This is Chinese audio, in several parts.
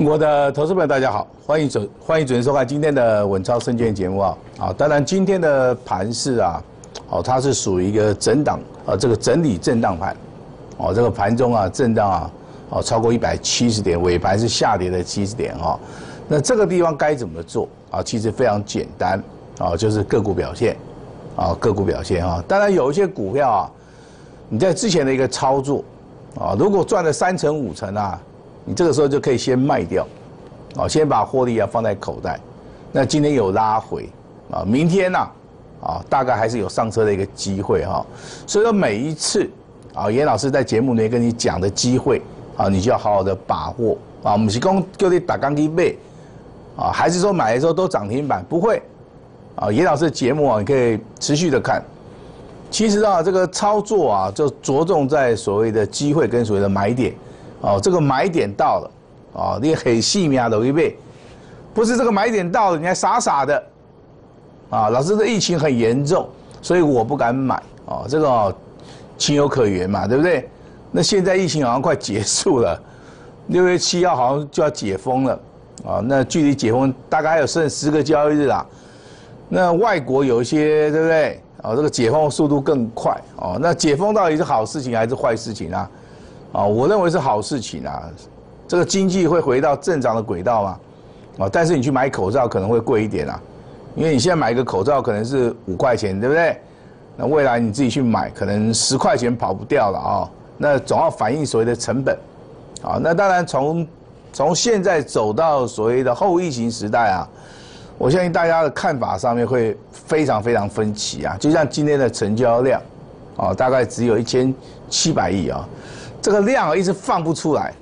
全国的投资朋友，大家好，欢迎准欢迎准时收看今天的稳超证券节目啊！啊，当然今天的盘势啊，哦，它是属于一个整档啊，这个整理震荡盘，哦，这个盘中啊震荡啊，哦，超过一百七十点，尾盘是下跌的七十点哈。那这个地方该怎么做啊？其实非常简单啊，就是个股表现啊，个股表现啊。当然有一些股票啊，你在之前的一个操作啊，如果赚了三成五成啊。你这个时候就可以先卖掉，啊，先把获利啊放在口袋。那今天有拉回，啊，明天呢，啊，大概还是有上车的一个机会哈。所以说每一次，啊，严老师在节目里面跟你讲的机会，啊，你就要好好的把握。啊，我们是讲叫你打钢筋背，啊，还是说买的时候都涨停板？不会，啊，严老师的节目啊，你可以持续的看。其实啊，这个操作啊，就着重在所谓的机会跟所谓的买点。哦，这个买点到了，哦，你很细密啊，都一倍，不是这个买点到了，你还傻傻的，啊，老师这疫情很严重，所以我不敢买，哦，这个情有可原嘛，对不对？那现在疫情好像快结束了，六月七号好像就要解封了，啊，那距离解封大概还有剩十个交易日啦，那外国有一些，对不对？哦，这个解封速度更快，哦，那解封到底是好事情还是坏事情啊？啊，我认为是好事情啊，这个经济会回到正常的轨道嘛，啊，但是你去买口罩可能会贵一点啊，因为你现在买一个口罩可能是五块钱，对不对？那未来你自己去买，可能十块钱跑不掉了啊，那总要反映所谓的成本，啊，那当然从从现在走到所谓的后疫情时代啊，我相信大家的看法上面会非常非常分歧啊，就像今天的成交量，啊，大概只有一千七百亿啊。这个量一直放不出来，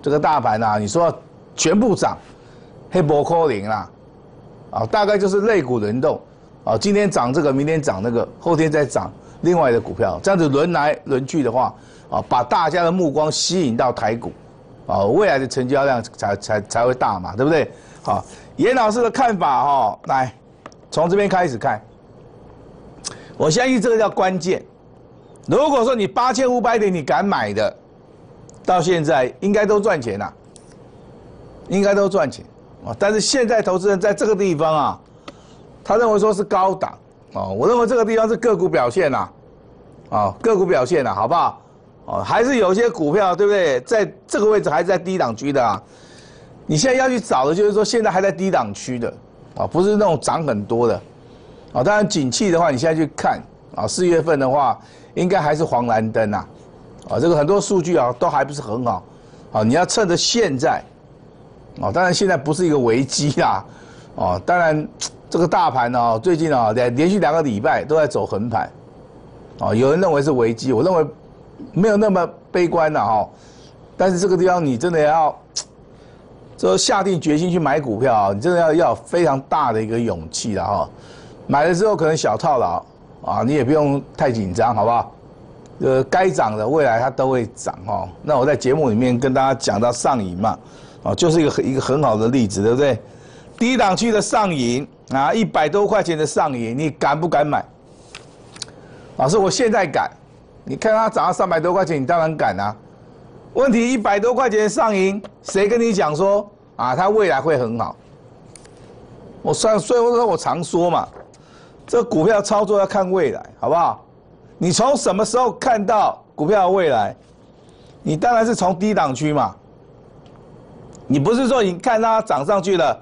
这个大盘呐，你说全部涨，黑波扣零啦，啊，大概就是类股轮动，啊，今天涨这个，明天涨那个，后天再涨另外的股票，这样子轮来轮去的话，啊，把大家的目光吸引到台股，啊，未来的成交量才才才会大嘛，对不对？好，严老师的看法哈，来，从这边开始看，我相信这个叫关键。如果说你八千五百点你敢买的，到现在应该都赚钱了，应该都赚钱啊！但是现在投资人在这个地方啊，他认为说是高档啊，我认为这个地方是个股表现呐，啊，个股表现呐，好不好？哦，还是有些股票对不对？在这个位置还是在低档区的啊，你现在要去找的就是说现在还在低档区的啊，不是那种涨很多的啊。当然景气的话，你现在去看啊，四月份的话。应该还是黄蓝灯呐，啊，这个很多数据啊都还不是很好，啊，你要趁着现在，啊，当然现在不是一个危机啦，啊，当然这个大盘呢最近啊连连续两个礼拜都在走横盘，啊，有人认为是危机，我认为没有那么悲观的哈，但是这个地方你真的要，这下定决心去买股票啊，你真的要要非常大的一个勇气的哈，买了之后可能小套牢。啊，你也不用太紧张，好不好？呃，该涨的未来它都会涨哦。那我在节目里面跟大家讲到上影嘛，啊，就是一个很一个很好的例子，对不对？低档区的上影啊，一百多块钱的上影，你敢不敢买？老师，我现在敢。你看它涨到三百多块钱，你当然敢啊。问题一百多块钱的上影，谁跟你讲说啊，它未来会很好？我算，所以我说我常说嘛。这股票操作要看未来，好不好？你从什么时候看到股票的未来？你当然是从低档区嘛。你不是说你看它涨上去了，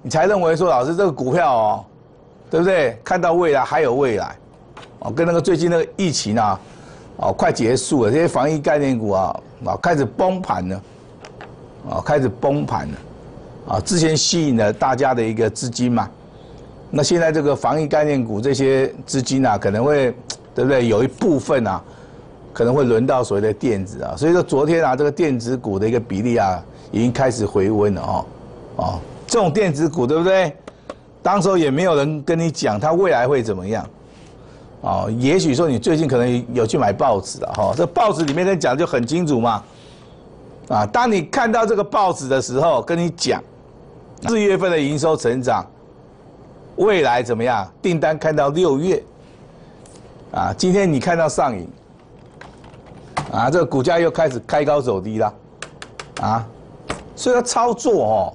你才认为说老师这个股票哦，对不对？看到未来还有未来，哦，跟那个最近那个疫情啊，哦，快结束了，这些防疫概念股啊，啊，开始崩盘了，啊，开始崩盘了，啊，之前吸引了大家的一个资金嘛。那现在这个防疫概念股这些资金啊，可能会，对不对？有一部分啊，可能会轮到所谓的电子啊。所以说昨天啊，这个电子股的一个比例啊，已经开始回温了哦。哦，这种电子股对不对？当时候也没有人跟你讲它未来会怎么样。哦，也许说你最近可能有去买报纸了哈，这报纸里面跟你讲就很清楚嘛。啊，当你看到这个报纸的时候，跟你讲四月份的营收成长。未来怎么样？订单看到六月，啊，今天你看到上影，啊，这个股价又开始开高走低了，啊，所以要操作哦，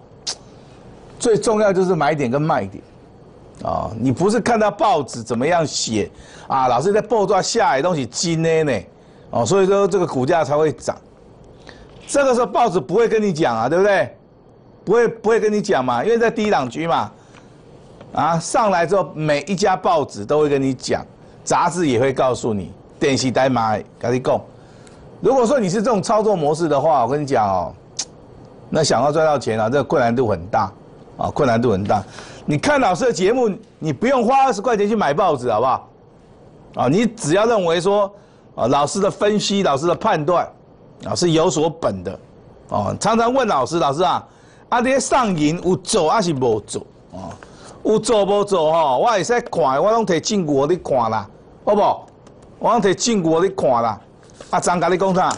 最重要就是买点跟卖点，啊，你不是看到报纸怎么样写啊，老师在报纸下来东西金呢呢，哦，所以说这个股价才会涨。这个时候报纸不会跟你讲啊，对不对？不会不会跟你讲嘛，因为在低档区嘛，啊，上来之后每一家报纸都会跟你讲，杂志也会告诉你，电视台嘛跟你讲。如果说你是这种操作模式的话，我跟你讲哦，那想要赚到钱啊，这个困难度很大啊，困难度很大。你看老师的节目，你不用花二十块钱去买报纸，好不好？啊，你只要认为说，啊，老师的分析、老师的判断，啊，是有所本的，哦，常常问老师，老师啊，啊，这上瘾有走还是无走啊，有做无做？吼，我会使看，我拢摕证据你看啦，好不？我拢摕证据你看啦。啊，张家你讲啥？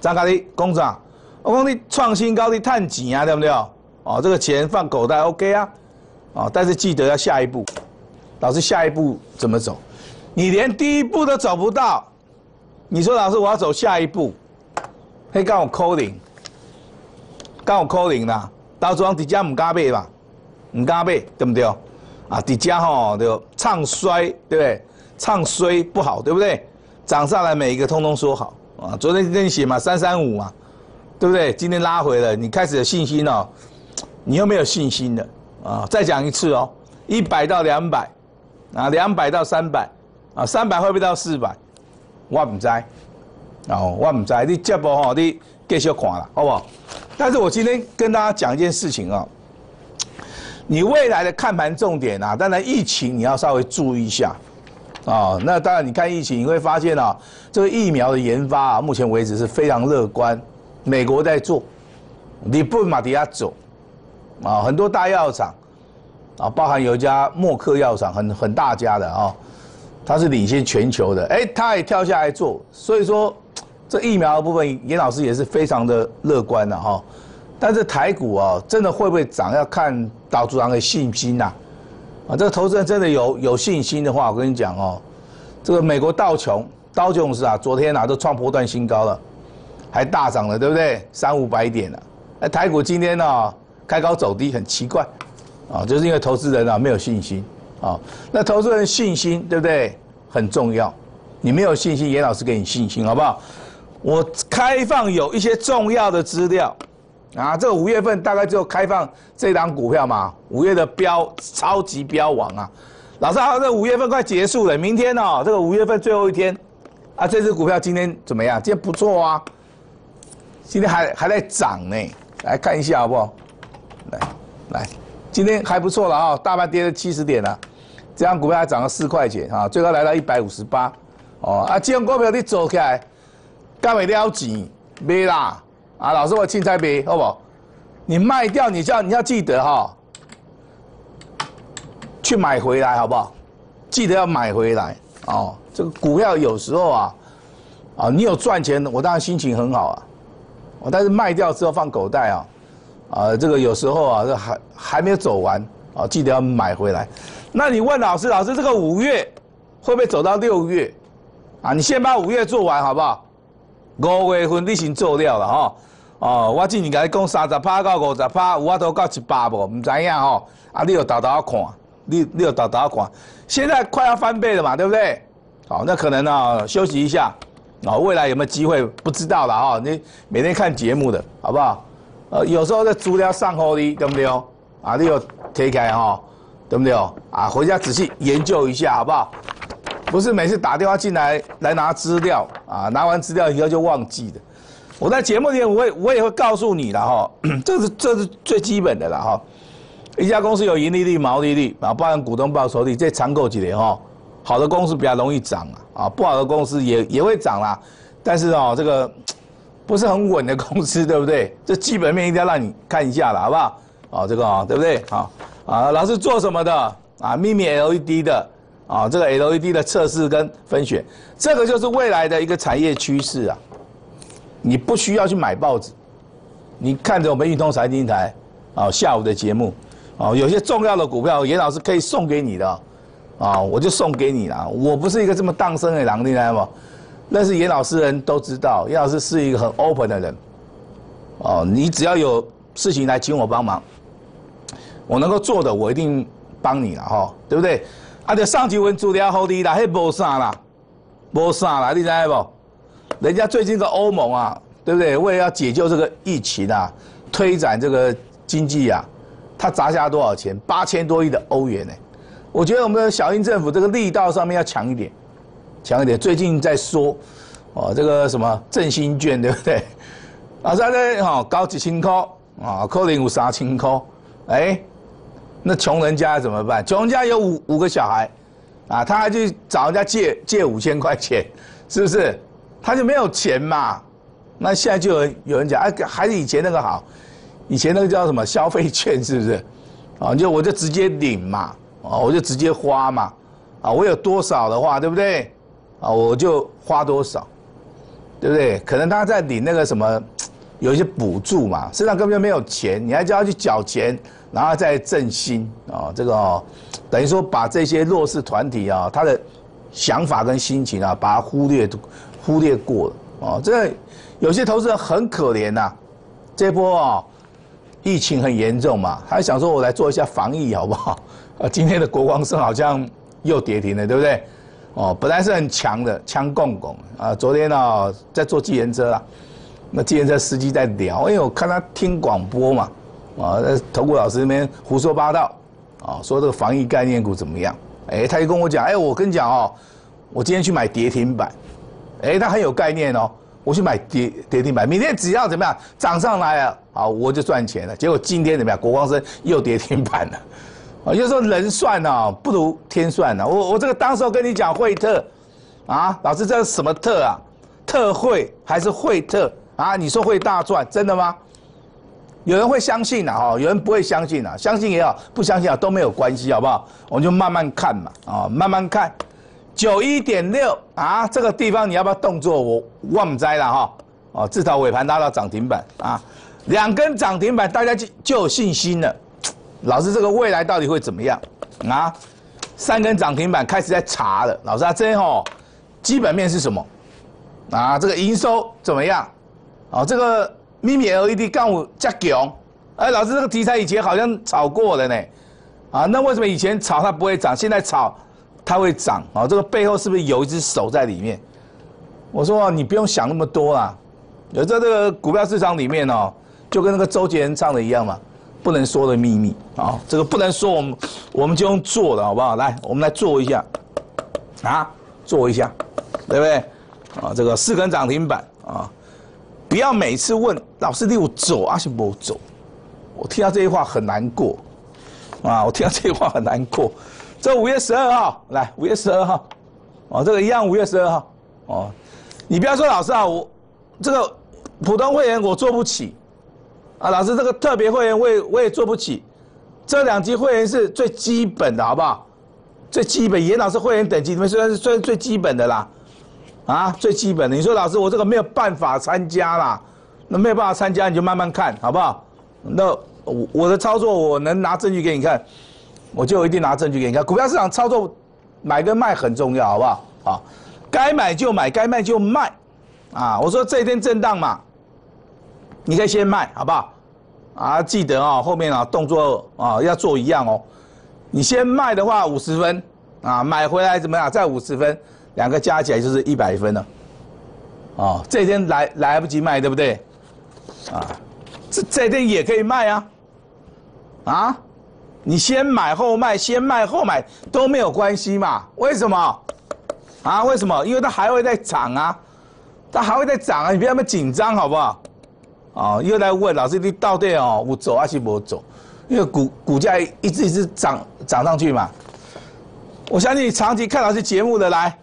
张家你讲啥？我讲你创新高，你趁钱啊，对不对？哦，这个钱放口袋 OK 啊，哦，但是记得要下一步。老师，下一步怎么走？你连第一步都走不到，你说老师我要走下一步，可以跟我扣零，跟我扣零啦。到时候直接唔敢买吧，唔敢买，对不对？啊，底家吼就唱衰，对不对？唱衰不好，对不对？涨上来每一个通通说好啊！昨天跟你写嘛，三三五嘛，对不对？今天拉回了，你开始有信心了，你又没有信心了啊！再讲一次哦，一百到两百啊，两百到三百啊，三百会不会到四百？我唔知，哦，我唔知，你接不吼，你继续看啦，好不好？但是我今天跟大家讲一件事情啊，你未来的看盘重点啊，当然疫情你要稍微注意一下。啊，那当然，你看疫情，你会发现啊，这个疫苗的研发啊，目前为止是非常乐观。美国在做，你不马底下走，啊，很多大药厂，啊，包含有一家默克药厂，很很大家的啊，它是领先全球的，哎，它也跳下来做，所以说这疫苗的部分，严老师也是非常的乐观的哈。但是台股啊，真的会不会涨，要看岛主长的信心呐。啊，这个投资人真的有有信心的话，我跟你讲哦，这个美国道琼道琼斯啊，昨天啊都创波段新高了，还大涨了，对不对？三五百点了。哎，台股今天呢开高走低，很奇怪，啊，就是因为投资人啊没有信心啊。那投资人信心对不对？很重要。你没有信心，严老师给你信心，好不好？我开放有一些重要的资料。啊，这个五月份大概就开放这档股票嘛，五月的标超级标王啊！老师好，这五月份快结束了，明天哦，这个五月份最后一天，啊，这只股票今天怎么样？今天不错啊，今天还还在涨呢，来看一下好不好？来来，今天还不错了啊，大盘跌了七十点了，这张股票还涨了四块钱啊，最高来到一百五十八，哦啊，这张股票你走起来，干没了钱，没啦。啊，老师，我青菜别好不好？你卖掉，你叫你要记得哈，去买回来好不好？记得要买回来哦。这个股票有时候啊，啊，你有赚钱，我当然心情很好啊。我但是卖掉之后放口袋啊，啊，这个有时候啊，这还还没有走完啊，记得要买回来。那你问老师，老师这个五月会不会走到六月？啊，你先把五月做完好不好？五月份你先做掉了哈。哦我之前甲你讲三十趴到五十趴，有法度到一百无？唔知影吼，啊，你又倒倒看，你你又倒倒看，现在快要翻倍了嘛，对不对？好，那可能呢，休息一下，啊，未来有没有机会不知道了哈。你每天看节目的好不好？呃，有时候在足疗上好的，对不对？啊，你有推开哈，对不对？啊，回家仔细研究一下好不好？不是每次打电话进来来拿资料啊，拿完资料以后就忘记的。我在节目里面，我也我也会告诉你的哈，这是这是最基本的了哈。一家公司有盈利率、毛利率啊，包含股东报酬率，这参考几年哈。好的公司比较容易涨啊，啊，不好的公司也也会涨啦。但是哦，这个 不是很稳的公司，对不对？这基本面一定要让你看一下了，好不好？啊，这个啊，对不对？好啊，老师做什么的啊？秘密 LED 的啊，这个 LED 的测试跟分选，这个就是未来的一个产业趋势啊。你不需要去买报纸，你看着我们运通财经台，啊，下午的节目，啊，有些重要的股票，严老师可以送给你的，啊，我就送给你了。我不是一个这么当生的人，你知道吗？那是严老师人都知道，严老师是一个很 open 的人，哦，你只要有事情来请我帮忙，我能够做的，我一定帮你了哈，对不对？啊，就上级文资料好你啦，迄无啥啦，无啥啦，你知不？人家最近个欧盟啊，对不对？为了要解救这个疫情啊，推展这个经济啊，他砸下多少钱？八千多亿的欧元呢？我觉得我们的小英政府这个力道上面要强一点，强一点。最近在说，哦，这个什么振兴券，对不对？啊，在呢，哈，高几千块啊，扣零五三千块，哎。那穷人家怎么办？穷人家有五五个小孩，啊，他还去找人家借借五千块钱，是不是？他就没有钱嘛？那现在就有有人讲，哎，还是以前那个好，以前那个叫什么消费券，是不是？啊，就我就直接领嘛，啊，我就直接花嘛，啊，我有多少的话，对不对？啊，我就花多少，对不对？可能他在领那个什么，有一些补助嘛，身上根本就没有钱，你还叫他去缴钱。然后再振兴啊，这个，等于说把这些弱势团体啊，他的想法跟心情啊，把它忽略忽略过了哦。这有些投资人很可怜呐，这波啊疫情很严重嘛，他想说我来做一下防疫好不好？啊，今天的国光生好像又跌停了，对不对？哦，本来是很强的，强共共啊，昨天呢在坐计程车啦，那计程车司机在聊，因为我看他听广播嘛。啊，那投顾老师那边胡说八道，啊，说这个防疫概念股怎么样？哎，他就跟我讲，哎，我跟你讲哦，我今天去买跌停板，哎，他很有概念哦，我去买跌跌停板，明天只要怎么样涨上来了，好，我就赚钱了。结果今天怎么样？国光生又跌停板了，啊，就说人算啊不如天算呐。我我这个当时候跟你讲惠特，啊，老师这是什么特啊？特惠还是惠特啊？你说会大赚，真的吗？有人会相信呐，哈，有人不会相信呐，相信也好，不相信啊都没有关系，好不好？我们就慢慢看嘛，啊，慢慢看，九一点六啊，这个地方你要不要动作？我忘摘了哈，哦，至少尾盘拉到涨停板啊，两根涨停板，大家就就有信心了。老师，这个未来到底会怎么样啊？三根涨停板开始在查了，老师啊，这哦，基本面是什么？啊，这个营收怎么样？哦，这个。咪咪 LED 杠五加强，哎，老师这个题材以前好像炒过了呢，啊，那为什么以前炒它不会涨，现在炒它会涨？啊，这个背后是不是有一只手在里面？我说你不用想那么多啦，有在这个股票市场里面哦，就跟那个周杰伦唱的一样嘛，不能说的秘密啊，这个不能说，我们我们就用做的好不好？来，我们来做一下，啊，做一下，对不对？啊，这个四根涨停板啊。不要每次问老师你有走还是不走，我听到这句话很难过，啊，我听到这句话很难过。这五月十二号，来五月十二号，哦，这个一样五月十二号，哦，你不要说老师啊，我这个普通会员我做不起，啊，老师这个特别会员我也我也做不起，这两级会员是最基本的好不好？最基本严老师会员等级里面虽然是算最基本的啦。啊，最基本的，你说老师，我这个没有办法参加啦，那没有办法参加，你就慢慢看好不好？那我我的操作，我能拿证据给你看，我就一定拿证据给你看。股票市场操作，买跟卖很重要，好不好？好，该买就买，该卖就卖，啊，我说这一天震荡嘛，你可以先卖，好不好？啊，记得啊，后面啊动作啊要做一样哦，你先卖的话五十分，啊，买回来怎么样？再五十分。两个加起来就是一百分了，哦，这天来来不及卖，对不对？啊，这这天也可以卖啊，啊，你先买后卖，先卖后买都没有关系嘛？为什么？啊，为什么？因为它还会再涨啊，它还会再涨啊，你不要那么紧张好不好？哦，又来问老师，你到底哦，我走还是不走？因为股股价一直一直涨涨上去嘛，我相信你长期看老师节目的来。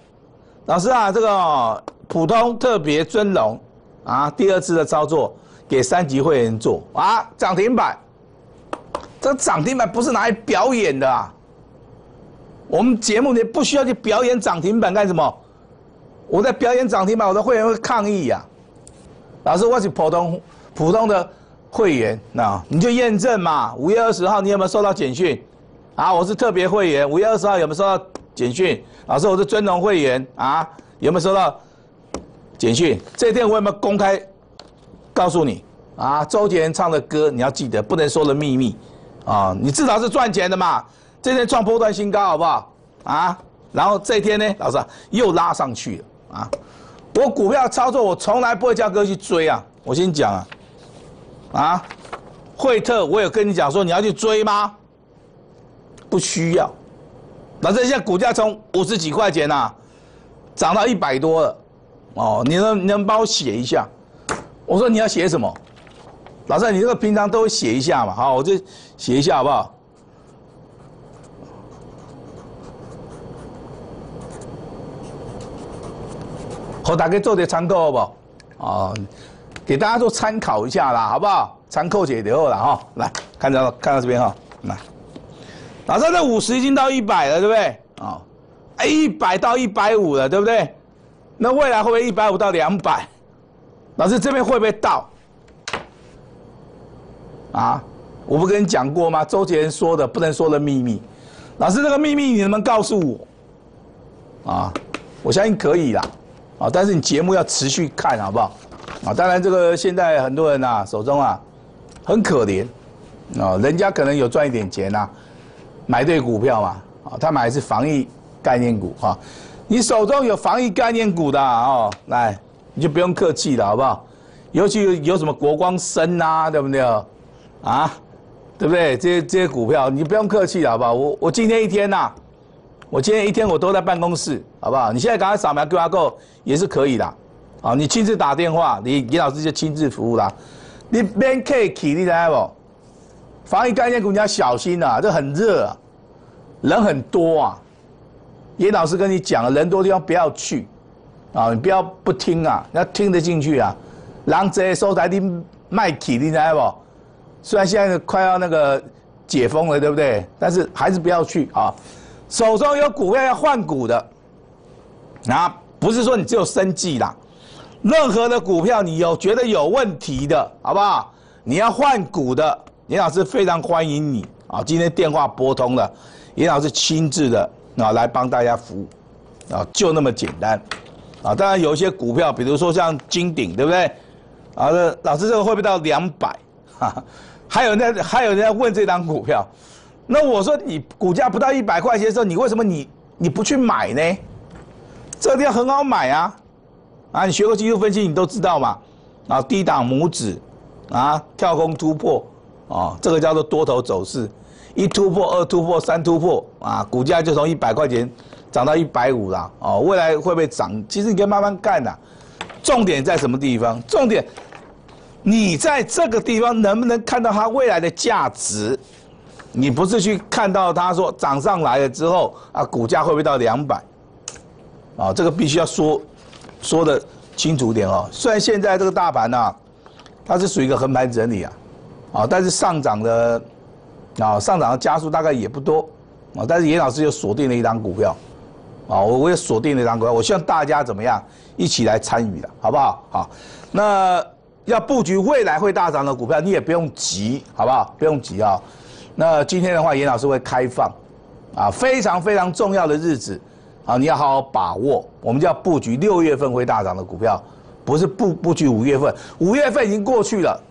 老师啊，这个普通特别尊荣啊，第二次的操作给三级会员做啊，涨停板。这涨停板不是拿来表演的啊。我们节目里不需要去表演涨停板干什么？我在表演涨停板，我的会员会抗议呀。老师，我是普通普通的会员，那你就验证嘛。五月二十号你有没有收到简讯？啊，我是特别会员，五月二十号有没有收到？简讯，老师，我是尊荣会员啊，有没有收到简讯？这天我有没有公开告诉你啊，周杰伦唱的歌你要记得，不能说的秘密啊，你至少是赚钱的嘛。这天创波段新高，好不好？啊，然后这天呢，老师又拉上去了啊。我股票操作，我从来不会叫哥去追啊。我先讲啊，啊，惠特，我有跟你讲说你要去追吗？不需要。老师，现在股价从五十几块钱呐，涨到一百多了，哦，你能你能帮我写一下？我说你要写什么？老师，你这个平常都会写一下嘛，好，我就写一下好不好？好大家做点参考好不好？哦，给大家做参考一下啦，好不好？参考解留了哈，来看到看到这边哈，来，老师这五十已经到一百了，对不对？啊，一百到一百五了，对不对？那未来会不会一百五到两百？老师这边会不会到？啊，我不跟你讲过吗？周杰伦说的不能说的秘密。老师这个秘密你能不能告诉我？啊，我相信可以啦。啊，但是你节目要持续看好不好？啊，当然这个现在很多人呐手中啊很可怜，啊，人家可能有赚一点钱呐，买对股票嘛，啊，他买的是防疫概念股哈，你手中有防疫概念股的哦，来你就不用客气了好不好？尤其有什么国光生呐，对不对？啊，对不对？这些这些股票你不用客气了好不好？我我今天一天呐。我今天一天我都在办公室，好不好？你现在赶快扫描 QR code 也是可以的，啊，你亲自打电话，你李老师就亲自服务啦。你边 K 起，你知道不？防疫概念股你要小心啊，这很热，啊，人很多啊。严老师跟你讲，人多地方不要去，啊，你不要不听啊，要听得进去啊。狼贼收台的卖起，你知道不？虽然现在快要那个解封了，对不对？但是还是不要去啊。手中有股票要换股的，啊，不是说你只有生计啦，任何的股票你有觉得有问题的，好不好？你要换股的，严老师非常欢迎你啊！今天电话拨通了，严老师亲自的啊来帮大家服务，啊，就那么简单，啊，当然有一些股票，比如说像金鼎，对不对？啊，老师这个会不会到两百？哈，还有那还有人在问这张股票。那我说你股价不到一百块钱的时候，你为什么你你不去买呢？这个地方很好买啊，啊，你学过技术分析，你都知道嘛，啊，低档拇指，啊，跳空突破，啊，这个叫做多头走势，一突破，二突破，三突破，啊，股价就从一百块钱涨到一百五了，哦，未来会不会涨？其实你可以慢慢干的，重点在什么地方？重点，你在这个地方能不能看到它未来的价值？你不是去看到它说涨上来了之后啊，股价会不会到两百？啊，这个必须要说说的清楚点哦。虽然现在这个大盘呢，它是属于一个横盘整理啊，啊，但是上涨的啊上涨的加速大概也不多啊。但是严老师又锁定了一张股票啊，我我也锁定了一张股票，我希望大家怎么样一起来参与的，好不好？好，那要布局未来会大涨的股票，你也不用急，好不好？不用急啊。那今天的话，严老师会开放，啊，非常非常重要的日子，啊，你要好好把握。我们就要布局六月份会大涨的股票，不是布布局五月份，五月份已经过去了，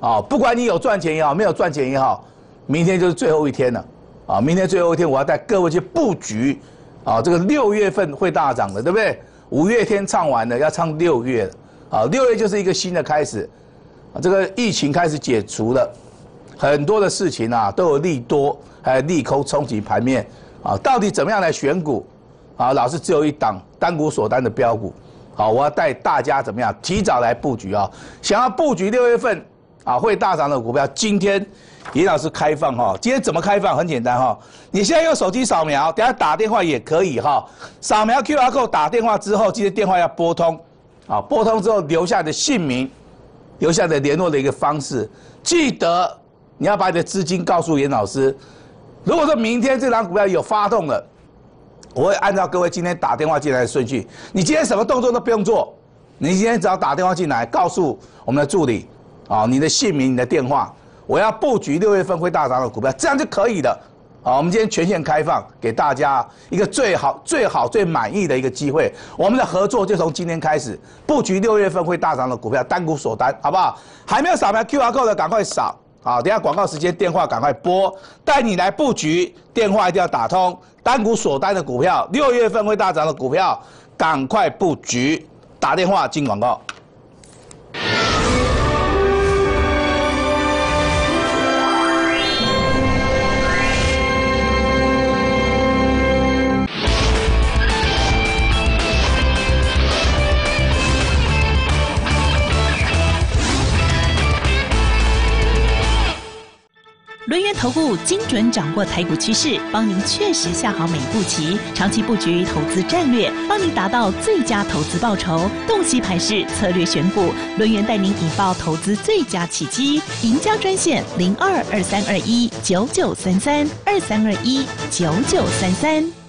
啊，不管你有赚钱也好，没有赚钱也好，明天就是最后一天了，啊，明天最后一天，我要带各位去布局，啊，这个六月份会大涨的，对不对？五月天唱完了，要唱六月，啊，六月就是一个新的开始，啊，这个疫情开始解除了。很多的事情啊，都有利多还有利空冲击盘面啊，到底怎么样来选股啊？老师只有一档单股锁单的标股，好，我要带大家怎么样提早来布局啊？想要布局六月份啊会大涨的股票，今天尹老师开放哈，今天怎么开放？很简单哈，你现在用手机扫描，等下打电话也可以哈，扫描 Q R code 打电话之后，今天电话要拨通，啊，拨通之后留下的姓名，留下的联络的一个方式，记得。你要把你的资金告诉严老师。如果说明天这张股票有发动了，我会按照各位今天打电话进来的顺序。你今天什么动作都不用做，你今天只要打电话进来，告诉我们的助理，啊，你的姓名、你的电话，我要布局六月份会大涨的股票，这样就可以了。好，我们今天全线开放给大家一个最好、最好、最满意的一个机会。我们的合作就从今天开始，布局六月份会大涨的股票，单股锁单，好不好？还没有扫描 QR code 的，赶快扫。好，等下广告时间，电话赶快拨，带你来布局，电话一定要打通。单股锁单的股票，六月份会大涨的股票，赶快布局，打电话进广告。轮源投顾精准掌握台股趋势，帮您确实下好每一步棋，长期布局投资战略，帮您达到最佳投资报酬。洞悉盘势策略选股，轮源带您引爆投资最佳契机。赢家专线零二二三二一九九三三二三二一九九三三。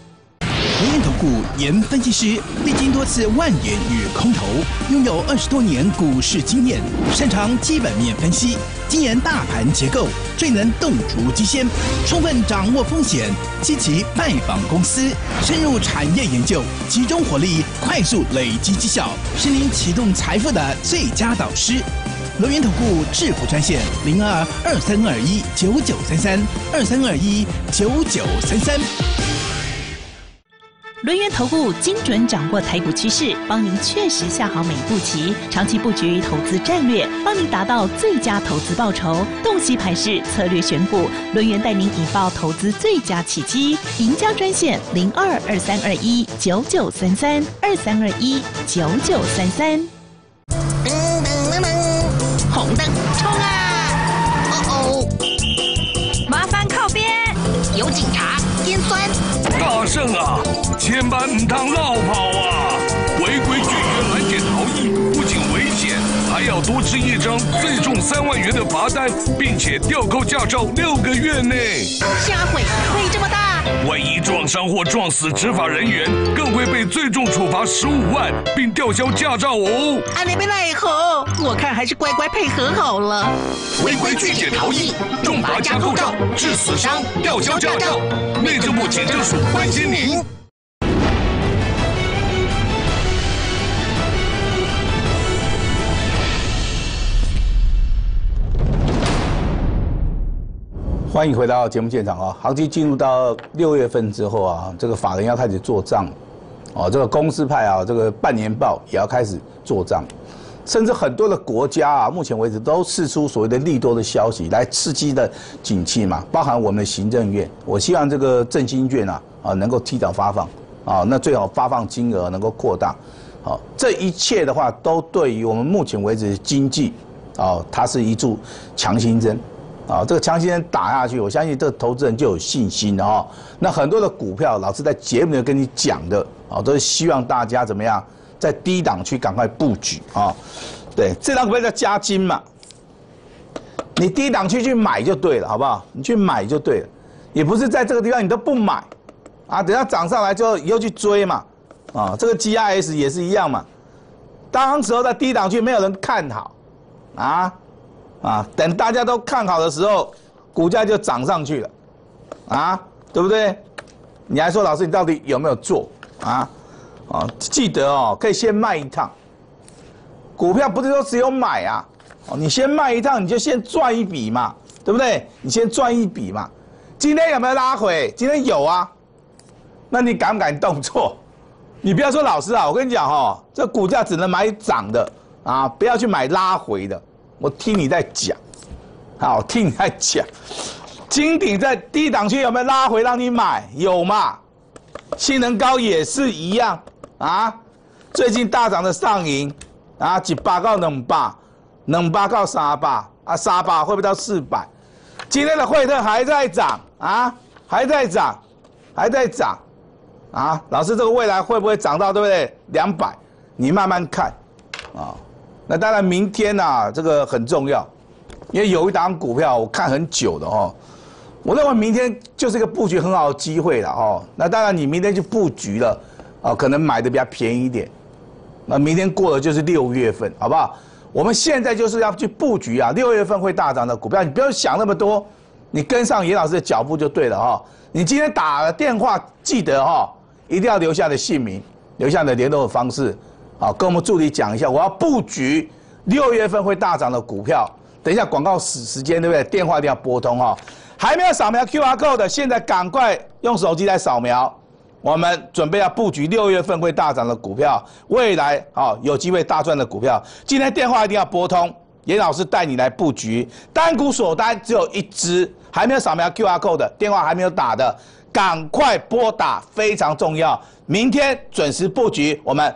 轮源投顾严分析师，历经多次万点与空头，拥有二十多年股市经验，擅长基本面分析，精研大盘结构，最能洞烛机先，充分掌握风险，积极拜访公司，深入产业研究，集中火力，快速累积绩效，是您启动财富的最佳导师。轮源投顾致富专线零二二三二一九九三三二三二一九九三三。轮源投顾精准掌握台股趋势，帮您确实下好每一步棋，长期布局投资战略，帮您达到最佳投资报酬。洞悉盘势策略选股，轮源带您引爆投资最佳契机。赢家专线零二二三二一九九三三二三二一九九三三。噔噔噔噔，红灯冲啊！哦哦，麻烦靠边！有警察，尖酸。大圣啊，千万唔当绕跑啊！违规拒绝拦检逃逸，不仅危险，还要多吃一张最重三万元的罚单，并且吊扣驾照六个月内。下回会这么大？万一撞伤或撞死执法人员，更会被最重处罚十五万，并吊销驾照哦。阿你被奈何？我看还是乖乖配合好了。违规拒检逃逸，重罚加扣照，致死伤，吊销驾照。内政部警政署关心您。欢迎回到节目现场啊！行情进入到六月份之后啊，这个法人要开始做账，哦，这个公司派啊，这个半年报也要开始做账，甚至很多的国家啊，目前为止都释出所谓的利多的消息来刺激的景气嘛，包含我们的行政院，我希望这个振兴券啊啊能够提早发放。啊，那最好发放金额能够扩大，好，这一切的话都对于我们目前为止经济啊，它是一注强心针。啊，这个强心针打下去，我相信这个投资人就有信心了哈。那很多的股票，老师在节目里跟你讲的啊，都是希望大家怎么样，在低档区赶快布局啊。对，这张股票叫加金嘛，你低档区去买就对了，好不好？你去买就对了，也不是在这个地方你都不买啊，等下涨上来就以后去追嘛。啊，这个 G I S 也是一样嘛，当时候在低档区没有人看好啊。啊，等大家都看好的时候，股价就涨上去了，啊，对不对？你还说老师，你到底有没有做啊？啊，记得哦，可以先卖一趟。股票不是说只有买啊，哦，你先卖一趟，你就先赚一笔嘛，对不对？你先赚一笔嘛。今天有没有拉回？今天有啊。那你敢不敢动作？你不要说老师啊，我跟你讲哈，这股价只能买涨的啊，不要去买拉回的。我听你在讲，好，听你在讲，金鼎在低档区有没有拉回让你买？有嘛？性能高也是一样啊。最近大涨的上影啊，几八到两百，两百到三百啊，三百会不会到四百？今天的惠特还在涨啊，还在涨，还在涨啊。老师，这个未来会不会涨到对不对？两百，你慢慢看啊。那当然，明天呐，这个很重要，因为有一档股票我看很久的哦，我认为明天就是一个布局很好的机会了哦。那当然，你明天去布局了，啊，可能买的比较便宜一点。那明天过了就是六月份，好不好？我们现在就是要去布局啊，六月份会大涨的股票，你不要想那么多，你跟上严老师的脚步就对了哈。你今天打了电话，记得哈，一定要留下的姓名，留下的联络方式，好，跟我们助理讲一下，我要布局六月份会大涨的股票。等一下广告时时间对不对？电话一定要拨通哈。还没有扫描 QR code 的，现在赶快用手机来扫描。我们准备要布局六月份会大涨的股票，未来啊有机会大赚的股票。今天电话一定要拨通，严老师带你来布局。单股锁单只有一只，还没有扫描 QR code 的电话还没有打的，赶快拨打，非常重要。明天准时布局，我们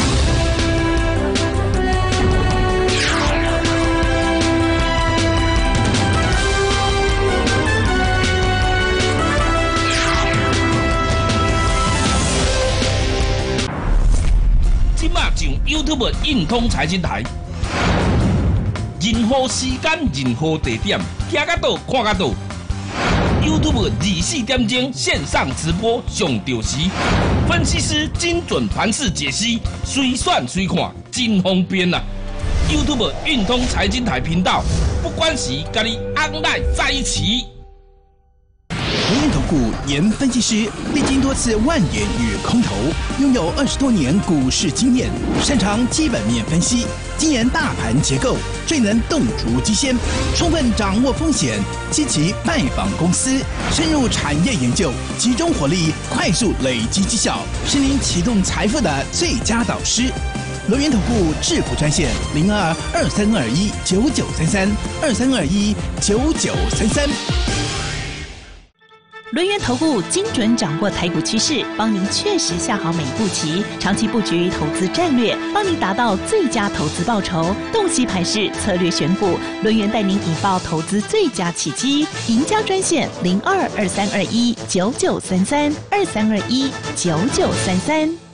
即马上 YouTube 运通财经台，任何时间、任何地点，听得到、看得到。YouTube 二十四点钟线上直播上吊时，分析师精准盘势解析，随选随看，真方便啊！YouTube 运通财经台频道，不管时，跟你 online 在一起。龙源投顾严分析师历经多次万点与空投，拥有二十多年股市经验，擅长基本面分析，精研大盘结构，最能洞烛机先，充分掌握风险，积极拜访公司，深入产业研究，集中火力，快速累积绩效，是您启动财富的最佳导师。龙源投顾致富专线零二二三二一九九三三二三二一九九三三。轮源投顾精准掌握台股趋势，帮您确实下好每一步棋，长期布局投资战略，帮您达到最佳投资报酬。洞悉盘势，策略选股，轮源带您引爆投资最佳契机。赢家专线零二二三二一九九三三二三二一九九三三。